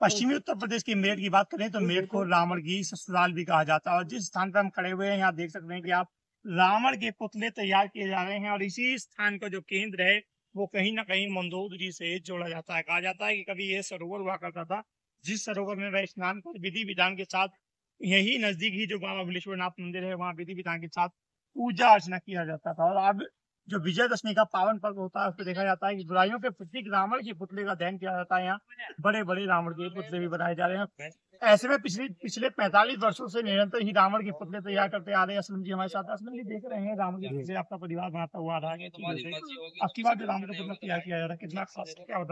पश्चिमी उत्तर प्रदेश के मेरठ की बात करें तो मेरठ को रावण की ससुराल भी कहा जाता है और जिस स्थान पर हम खड़े हुए हैं, यहाँ देख सकते हैं कि आप रावण के पुतले तैयार किए जा रहे हैं और इसी स्थान का जो केंद्र है, वो कहीं ना कहीं मंदोदरी से जोड़ा जाता है। कहा जाता है कि कभी ये सरोवर हुआ करता था, जिस सरोवर में वह स्नान कर विधि विधान के साथ यही नज़दीक ही जो बाबा बिलेश्वरनाथ मंदिर है, वहाँ विधि विधान के साथ पूजा अर्चना किया जाता था। और अब जो विजयदशमी का पावन पर्व होता है उसको देखा जाता है कि बुराइयों के प्रतीक रावण के पुतले का दहन किया जाता है यहाँ। बड़े बड़े रावण के पुतले भी बनाए जा रहे हैं। ऐसे में पिछले पिछले पैंतालीस वर्षों से निरंतर ही रावण के पुतले तैयार करते आ रहे हैं। असलम जी हमारे साथ असलम जी देख रहे हैं रावण के पुतले आपका परिवार बनाता हुआ आ रहा है। अब की बार रावण का पुतला तैयार किया जा रहा है। कितना खास क्या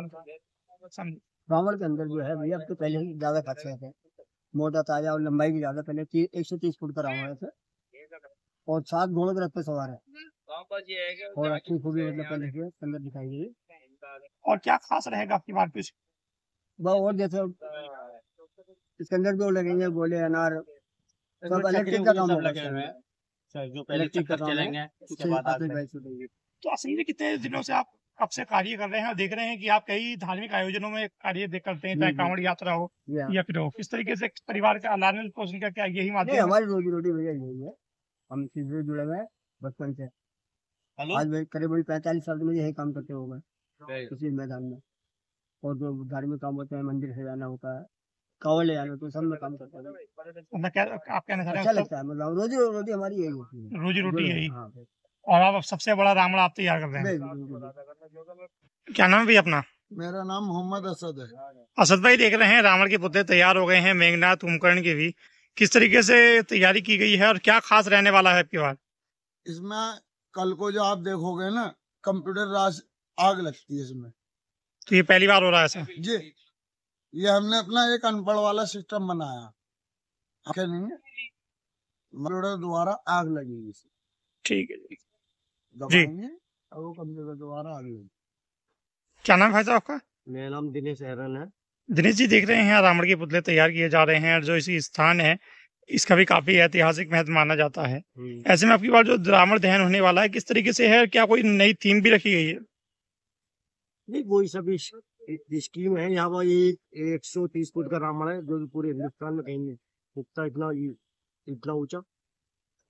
समझे रावण के अंदर जो है भैया अब तो पहले ही ज़्यादा खर्चे थे मोटा ताज़ा और लंबाई भी ज़्यादा पहले एक सौ तीस फुट का रावण है और सात घोड़ों के रथ पे सवार है। और अच्छी खूबी मतलब अंदर दिखाई गई और क्या खास रहेगा आपकी बार कुछ वह और जैसे इसके अंदर जो लगेंगे गोले अनार। सब इलेक्ट्रिक का काम होगा जो पहले इलेक्ट्रिक का है चलेंगे उसके बाद तो असली में कितने दिनों से आप कब से कार्य कर रहे हैं और देख रहे हैं कि आप कई धार्मिक आयोजनों में कार्य देख करते हैं चाहे। कांवड़ यात्रा हो या या फिर हो। किस तरीके से परिवार का लालन पोषण का क्या यही माध्यम है? हमारी रोजी रोटी भैया यही है। हम इसी से जुड़े हुए हैं बचपन से। आज भाई करीब वही पैंतालीस साल में यही काम करते हो गए। इसी मैदान में। और जो धार्मिक काम होते हैं मंदिर सजाना होता है कावड़ ले जाना तो सब में काम करते हैं। आप कहना चाह रहे अच्छा लगता है मतलब रोजी रोटी हमारी यही होती है। रोजी रोटी यही। हाँ, और आप सबसे बड़ा रावण आप तैयार कर रहे हैं। क्या नाम भैया अपना? मेरा नाम मोहम्मद असद है। असद भाई देख रहे हैं रावण के पुतले तैयार हो गए हैं मेघनाथ कुंभकर्ण के भी। किस तरीके से तैयारी की गई है और क्या खास रहने वाला है आपके बाद? इसमें कल को जो आप देखोगे ना कंप्यूटर राज आग लगती है इसमें। तो ये पहली बार हो रहा है ऐसा? जी। ये हमने अपना एक अनपढ़ वाला सिस्टम बनाया। नहीं है? कंप्यूटर द्वारा आग लगेगी इसे ठीक है जी। दबाएँगे और वो कंप्यूटर द्वारा आग लगेगी क्या नाम है भाई साहब आपका? मेरा नाम दिनेश हैरन है। दिनेश जी देख रहे हैं रावण के पुतले तैयार किए जा रहे हैं और जो इसी स्थान है इसका भी काफ़ी ऐतिहासिक महत्व माना जाता है। ऐसे में आपकी बार जो रावण दहन होने वाला है किस तरीके से है क्या कोई नई थीम भी रखी गई है? नहीं वही सभी स्कीम है यहाँ पर ये एक सौ तीस फुट का रावण है जो पूरे हिंदुस्तान में कहीं उगता इतना इतना ऊँचा।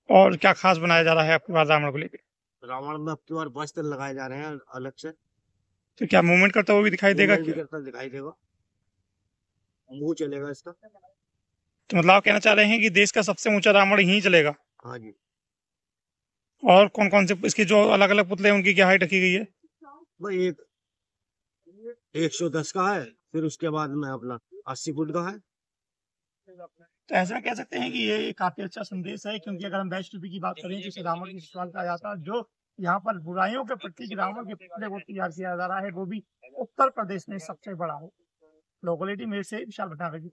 और क्या खास बनाया जा रहा है आपके पास रावण को लेकर रावण में अब की बार वस्त्र लगाए जा रहे हैं अलग से। तो क्या मूवमेंट करता हुआ भी दिखाई देगा करता दिखाई देगा। मुँह चलेगा इसका। तो मतलब आप कहना चाह रहे हैं कि देश का सबसे ऊँचा रावण यहीं चलेगा? हाँ जी। और कौन कौन से इसके जो अलग अलग पुतले हैं उनकी क्या हाइट रखी गई है? भाई एक एक सौ दस का है फिर उसके बाद में अपना अस्सी फुट का है। तो ऐसा कह सकते हैं कि ये काफ़ी अच्छा संदेश है क्योंकि अगर हम वैष्णवी की बात करें तो रावण की ससुराल कहा जाता है जो यहाँ पर बुराइयों के प्रति रावण के पुतले को तैयार किया जा रहा है वो भी उत्तर प्रदेश में सबसे बड़ा है। लोकलिटी मेरे से विशाल भटनागर जी।